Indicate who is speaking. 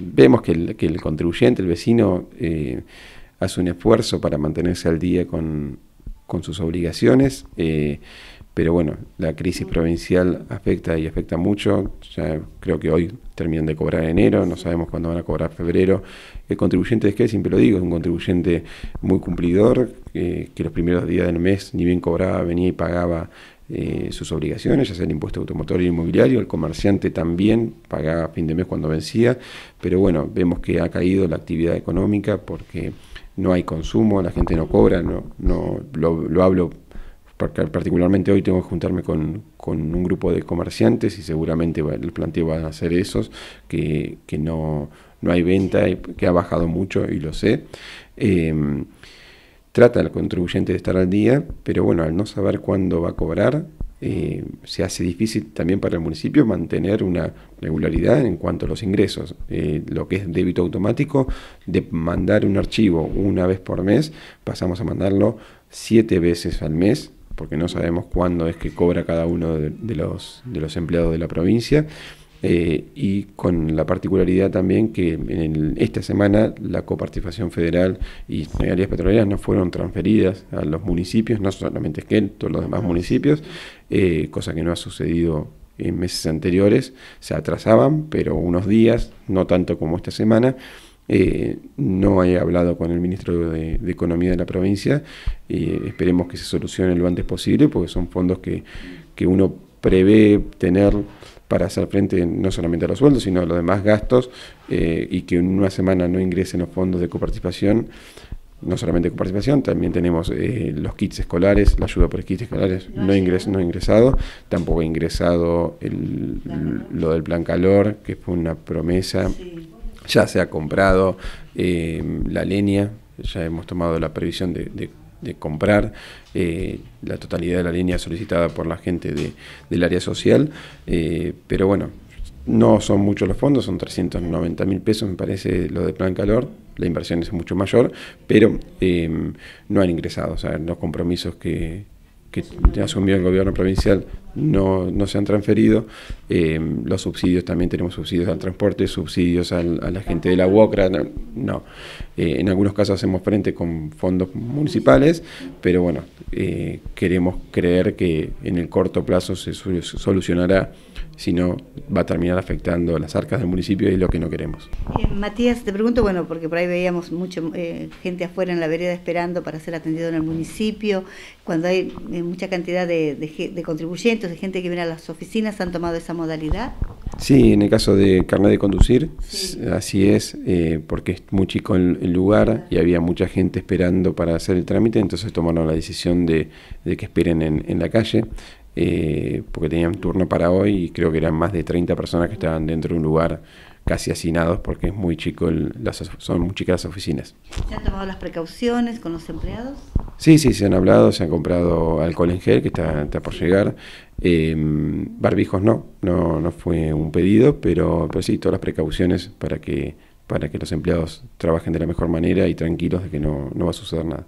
Speaker 1: vemos que el, contribuyente, el vecino, eh, hace un esfuerzo para mantenerse al día con, sus obligaciones, eh, pero bueno, la crisis provincial afecta y afecta mucho. Ya creo que hoy terminan de cobrar enero, no sabemos cuándo van a cobrar febrero. El contribuyente es que, siempre lo digo, es un contribuyente muy cumplidor, que los primeros días del mes ni bien cobraba, venía y pagaba eh, sus obligaciones, ya sea el impuesto automotor y inmobiliario, el comerciante también pagaba a fin de mes cuando vencía, pero bueno, vemos que ha caído la actividad económica porque no hay consumo, la gente no cobra, no, no lo hablo particularmente hoy tengo que juntarme con, un grupo de comerciantes y seguramente el planteo va a ser esos, que, no, no, hay venta, que ha bajado mucho y lo sé. Em, trata el contribuyente de estar al día, pero bueno, al no saber cuándo va a cobrar, eh, se hace difícil también para el municipio mantener una regularidad en cuanto a los ingresos. Eh, lo que es débito automático, de mandar un archivo una vez por mes, pasamos a mandarlo siete veces al mes porque no sabemos cuándo es que cobra cada uno de, los, de los empleados de la provincia. Eh, y con la particularidad también que en esta semana la coparticipación federal y regalías petroleras no fueron transferidas a los municipios, no solamente es que todos los demás municipios, eh, cosa que no ha sucedido en meses anteriores, se atrasaban, pero unos días, no tanto como esta semana, eh, no he hablado con el ministro de, Economía de la provincia y esperemos que se solucione lo antes posible porque son fondos que, uno prevé tener para hacer frente no solamente a los sueldos, sino a los demás gastos eh, y que en una semana no ingresen los fondos de coparticipación. No solamente coparticipación, también tenemos eh, los kits escolares, la ayuda por kits escolares no, ingres, no ingresado, tampoco ha ingresado el, lo del plan calor, que fue una promesa. Ya se ha comprado eh, la leña, ya hemos tomado la previsión de, comprar eh, la totalidad de la leña solicitada por la gente del área social, eh, pero bueno, no son muchos los fondos, son 390 mil pesos, me parece lo de Plan Calor, la inversión es mucho mayor, pero no han ingresado, o sea, los compromisos que, que asumió el gobierno provincial no, no se han transferido. Eh, los subsidios, también tenemos subsidios al transporte, subsidios a la gente de la UOCRA. No, eh, en algunos casos hacemos frente con fondos municipales, pero bueno, eh, queremos creer que en el corto plazo se solucionará si no va a terminar afectando las arcas del municipio y es lo que no queremos.
Speaker 2: Matías, te pregunto, bueno, porque por ahí veíamos mucha gente afuera en la vereda esperando para ser atendido en el municipio, cuando hay mucha cantidad de, contribuyentes, de gente que viene a las oficinas, ¿han tomado esa modalidad?
Speaker 1: Sí, en el caso de carnet de conducir, así es, porque es muy chico el, lugar y había mucha gente esperando para hacer el trámite, entonces tomaron la decisión de, que esperen en, en la calle. Eh, porque tenían turno para hoy y creo que eran más de 30 personas que estaban dentro de un lugar casi hacinados porque es muy chico las, son muy chicas las oficinas.
Speaker 2: ¿Se han tomado las precauciones con los empleados?
Speaker 1: Sí, sí, se han hablado, se han comprado alcohol en gel que está, por llegar. Em, barbijos no, no, no fue un pedido, pero, pero sí, todas las precauciones para que, para que los empleados trabajen de la mejor manera y tranquilos de que no, no va a suceder nada.